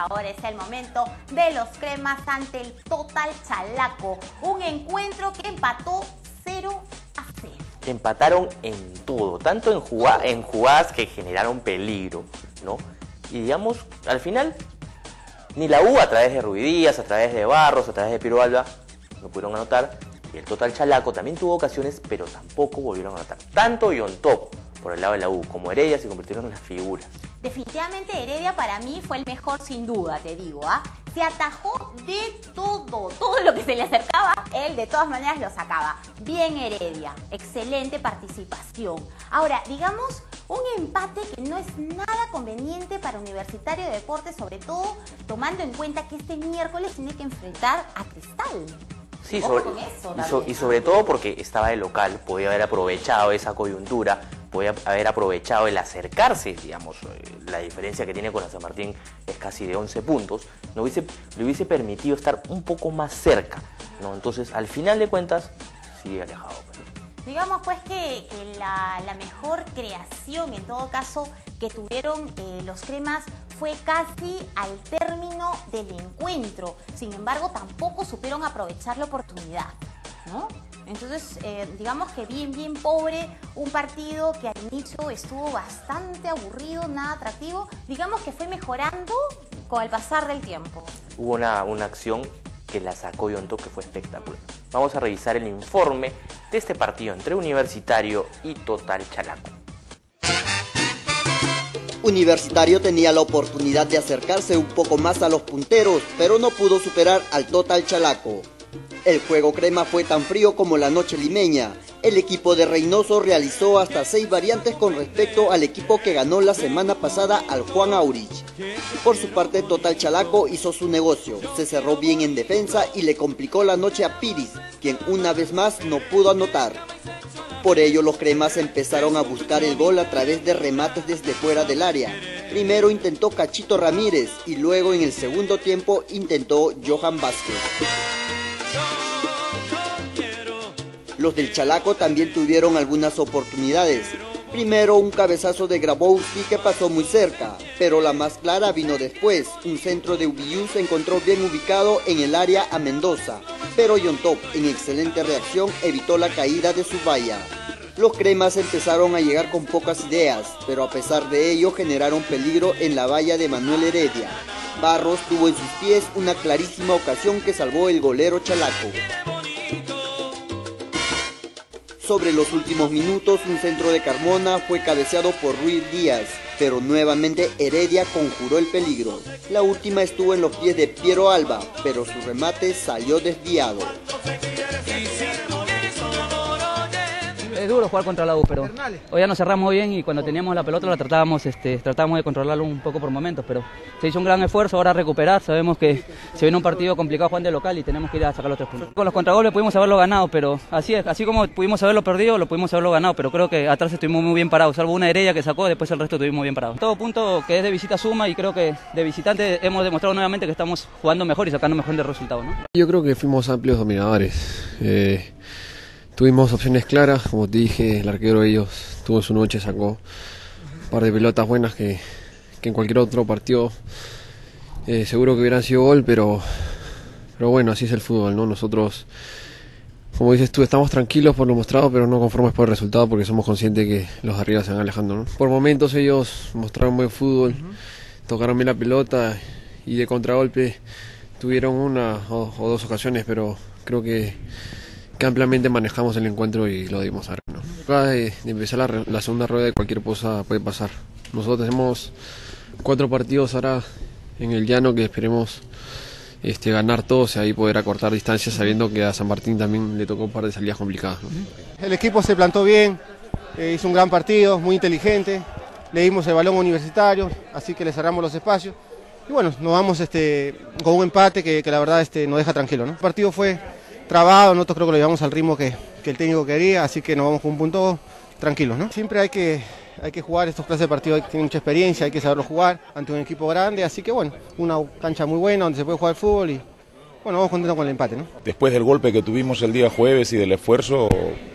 ahora es el momento de los cremas ante el Total Chalaco. Un encuentro que empató 0 a 0. Empataron en todo, tanto en, jugadas que generaron peligro, ¿no? Y digamos, al final, ni la U a través de Ruidías, a través de Barros, a través de Piro Alba, no pudieron anotar. Y el Total Chalaco también tuvo ocasiones, pero tampoco volvieron a anotar. Tanto Top por el lado de la U como Heredia se convirtieron en las figuras. Definitivamente Heredia para mí fue el mejor sin duda, te digo, ¿ah? Se atajó de todo, todo lo que se le acercaba, él de todas maneras lo sacaba. Bien Heredia, excelente participación. Ahora, digamos, un empate que no es nada conveniente para Universitario de Deportes, sobre todo tomando en cuenta que este miércoles tiene que enfrentar a Cristal. Sí, sobre, y, y, sobre todo porque estaba de local, podía haber aprovechado esa coyuntura podía haber aprovechado el acercarse, digamos, eh, la diferencia que tiene con la San Martín es casi de 11 puntos, no hubiese, le hubiese permitido estar un poco más cerca, ¿no? Entonces, al final de cuentas, sigue alejado. Digamos pues que, la, mejor creación en todo caso que tuvieron eh, los cremas fue casi al término del encuentro. Sin embargo, tampoco supieron aprovechar la oportunidad, ¿no? Entonces, eh, digamos que bien, bien pobre, un partido que al inicio estuvo bastante aburrido, nada atractivo, digamos que fue mejorando con el pasar del tiempo. Hubo una, una acción que la sacó Yonto que fue espectacular. Vamos a revisar el informe de este partido entre Universitario y Total Chalaco. Universitario tenía la oportunidad de acercarse un poco más a los punteros, pero no pudo superar al Total Chalaco. El juego crema fue tan frío como la noche limeña. El equipo de Reynoso realizó hasta seis variantes con respecto al equipo que ganó la semana pasada al Juan Aurich. Por su parte, Total Chalaco hizo su negocio, se cerró bien en defensa y le complicó la noche a Piris, quien una vez más no pudo anotar. Por ello, los cremas empezaron a buscar el gol a través de remates desde fuera del área. Primero intentó Cachito Ramírez y luego en el segundo tiempo intentó Johan Vázquez. Los del Chalaco también tuvieron algunas oportunidades. Primero un cabezazo de Grabowski que pasó muy cerca, pero la más clara vino después. Un centro de Ubiyu se encontró bien ubicado en el área a Mendoza, pero Top, en excelente reacción evitó la caída de su valla. Los cremas empezaron a llegar con pocas ideas, pero a pesar de ello generaron peligro en la valla de Manuel Heredia. Barros tuvo en sus pies una clarísima ocasión que salvó el golero Chalaco. Sobre los últimos minutos, un centro de Carmona fue cabeceado por Ruiz Díaz, pero nuevamente Heredia conjuró el peligro. La última estuvo en los pies de Piero Alba, pero su remate salió desviado. Duro jugar contra la U, pero hoy ya nos cerramos bien y cuando teníamos la pelota la tratábamos, este, tratábamos de controlarlo un poco por momentos, pero se hizo un gran esfuerzo ahora recuperar, sabemos que se viene un partido complicado jugando de local y tenemos que ir a sacar los tres puntos. Con los contragolpes pudimos haberlo ganado, pero así es, así como pudimos haberlo perdido, lo pudimos haberlo ganado, pero creo que atrás estuvimos muy bien parados, salvo una herella que sacó, después el resto estuvimos muy bien parados. Todo punto que es de visita suma y creo que de visitante hemos demostrado nuevamente que estamos jugando mejor y sacando mejor de resultado. ¿no? Yo creo que fuimos amplios dominadores. Eh, Tuvimos opciones claras, como te dije, el arquero de ellos tuvo su noche, sacó un par de pelotas buenas que, en cualquier otro partido eh, seguro que hubieran sido gol, pero, pero bueno, así es el fútbol, ¿no? Nosotros, como dices tú, estamos tranquilos por lo mostrado, pero no conformes por el resultado porque somos conscientes que los arriba se van alejando, ¿no? Por momentos ellos mostraron buen fútbol, tocaron bien la pelota y de contragolpe tuvieron una o dos ocasiones, pero creo que que ampliamente manejamos el encuentro y lo dimos a ¿no? Acá de, empezar la, segunda rueda de cualquier cosa puede pasar. Nosotros tenemos cuatro partidos ahora en el llano que esperemos este, ganar todos y ahí poder acortar distancias sabiendo que a San Martín también le tocó un par de salidas complicadas. El equipo se plantó bien, eh, hizo un gran partido, muy inteligente, le dimos el balón universitario, así que le cerramos los espacios. Y bueno, nos vamos este, con un empate que, la verdad este, nos deja tranquilo. El partido fue trabado, nosotros creo que lo llevamos al ritmo que, el técnico quería, así que nos vamos con un punto tranquilos, ¿no? Siempre hay que, hay que jugar estos clases de partidos, tienen mucha experiencia, hay que saberlo jugar ante un equipo grande, así que bueno, una cancha muy buena donde se puede jugar fútbol y bueno, vamos contentos con el empate, ¿no? Después del golpe que tuvimos el día jueves y del esfuerzo,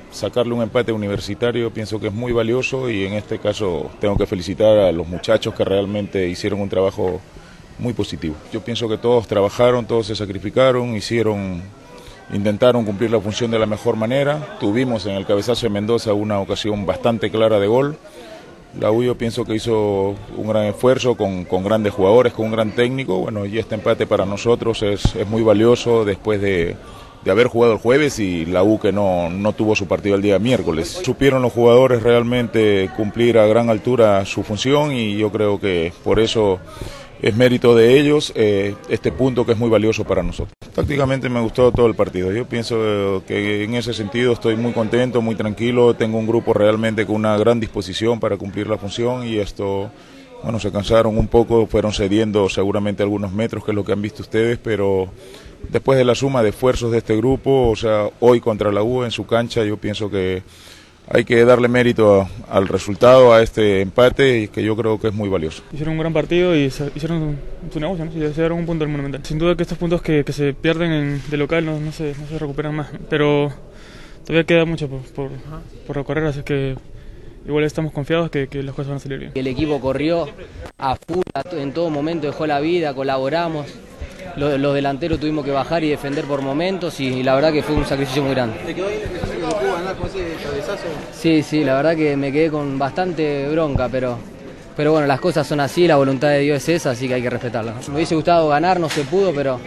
sacarle un empate universitario pienso que es muy valioso y en este caso tengo que felicitar a los muchachos que realmente hicieron un trabajo muy positivo. Yo pienso que todos trabajaron, todos se sacrificaron, hicieron, intentaron cumplir la función de la mejor manera. Tuvimos en el cabezazo de Mendoza una ocasión bastante clara de gol. La U yo pienso que hizo un gran esfuerzo con, grandes jugadores, con un gran técnico. Bueno, y este empate para nosotros es, es muy valioso después de, de haber jugado el jueves y la U que no, no tuvo su partido el día miércoles. Supieron los jugadores realmente cumplir a gran altura su función y yo creo que por eso es mérito de ellos eh, este punto que es muy valioso para nosotros. Tácticamente me gustó todo el partido. Yo pienso que en ese sentido estoy muy contento, muy tranquilo. Tengo un grupo realmente con una gran disposición para cumplir la función y esto, bueno, se cansaron un poco, fueron cediendo seguramente algunos metros, que es lo que han visto ustedes, pero después de la suma de esfuerzos de este grupo, o sea, hoy contra la U en su cancha, yo pienso que hay que darle mérito al resultado, a este empate, y que yo creo que es muy valioso. Hicieron un gran partido y hicieron su negocio, ¿no? y se dieron un punto del Monumental. Sin duda que estos puntos que, se pierden en, de local no, no, se, no se recuperan más, pero todavía queda mucho por, por, recorrer, así que igual estamos confiados que, que, las cosas van a salir bien. El equipo corrió a full en todo momento, dejó la vida, colaboramos los, delanteros tuvimos que bajar y defender por momentos y, la verdad que fue un sacrificio muy grande. ¿Te quedó ahí que pudo ganar con ese cabezazo? Sí, sí, la verdad que me quedé con bastante bronca, pero, pero bueno, las cosas son así, la voluntad de Dios es esa, así que hay que respetarla. Me hubiese gustado ganar, no se pudo, pero,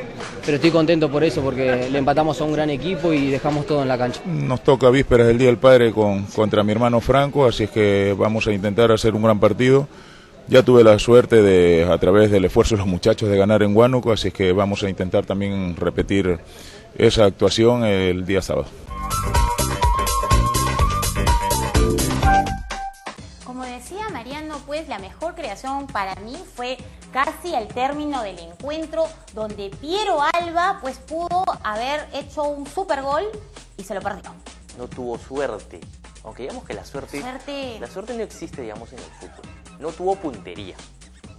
pero estoy contento por eso, porque le empatamos a un gran equipo y dejamos todo en la cancha. Nos toca vísperas del Día del Padre con, contra mi hermano Franco, así es que vamos a intentar hacer un gran partido. Ya tuve la suerte de, a través del esfuerzo de los muchachos, de ganar en Huánuco, así que vamos a intentar también repetir esa actuación el día sábado. La mejor creación para mí fue casi al término del encuentro, donde Piero Alba pues pudo haber hecho un super gol y se lo perdió. No tuvo suerte, aunque digamos que la suerte, la suerte no existe, digamos, en el fútbol no tuvo puntería,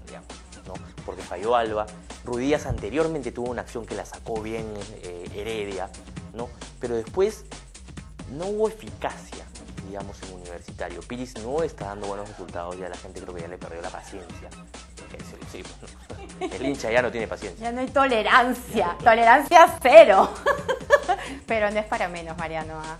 digamos, ¿no? porque falló Alba. Rudías anteriormente tuvo una acción que la sacó bien eh, Heredia, ¿no? pero después no hubo eficacia, digamos, en Universitario. Piris no está dando buenos resultados, ya la gente creo que ya le perdió la paciencia. El hincha ya no tiene paciencia. Ya no hay tolerancia, tolerancia cero. Pero no es para menos, Mariano. ¿ah?